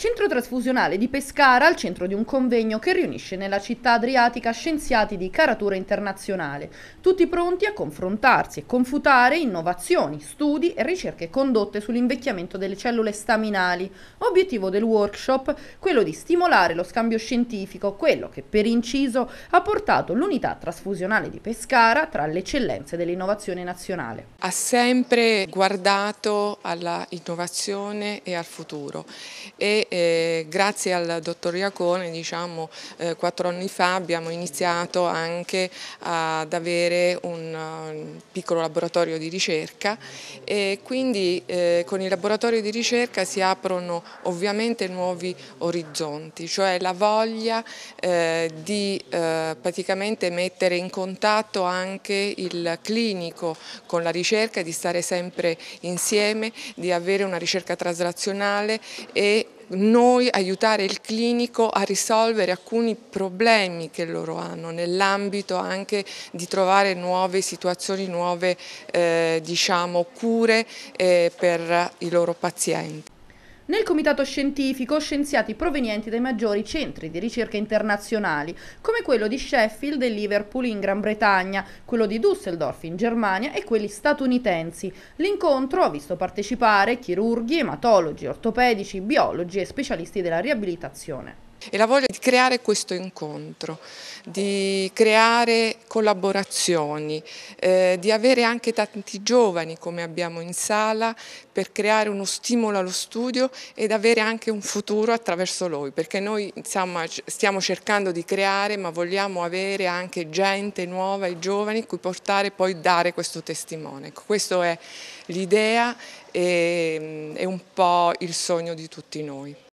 Centro trasfusionale di Pescara al centro di un convegno che riunisce nella città adriatica scienziati di caratura internazionale, tutti pronti a confrontarsi e confutare innovazioni, studi e ricerche condotte sull'invecchiamento delle cellule staminali. Obiettivo del workshop quello di stimolare lo scambio scientifico, quello che per inciso ha portato l'unità trasfusionale di Pescara tra le eccellenze dell'innovazione nazionale. Ha sempre guardato alla innovazione e al futuro e eh, grazie al dottor Iacone diciamo, eh, quattro anni fa abbiamo iniziato anche ad avere un, un piccolo laboratorio di ricerca e quindi eh, con il laboratorio di ricerca si aprono ovviamente nuovi orizzonti, cioè la voglia eh, di eh, praticamente mettere in contatto anche il clinico con la ricerca, di stare sempre insieme, di avere una ricerca traslazionale e noi aiutare il clinico a risolvere alcuni problemi che loro hanno nell'ambito anche di trovare nuove situazioni, nuove eh, diciamo, cure eh, per i loro pazienti. Nel comitato scientifico scienziati provenienti dai maggiori centri di ricerca internazionali, come quello di Sheffield e Liverpool in Gran Bretagna, quello di Düsseldorf in Germania e quelli statunitensi. L'incontro ha visto partecipare chirurghi, ematologi, ortopedici, biologi e specialisti della riabilitazione e la voglia di creare questo incontro, di creare collaborazioni, eh, di avere anche tanti giovani come abbiamo in sala per creare uno stimolo allo studio ed avere anche un futuro attraverso loro, perché noi insomma, stiamo cercando di creare ma vogliamo avere anche gente nuova e giovani cui portare poi dare questo testimone. Ecco, questa è l'idea e è un po' il sogno di tutti noi.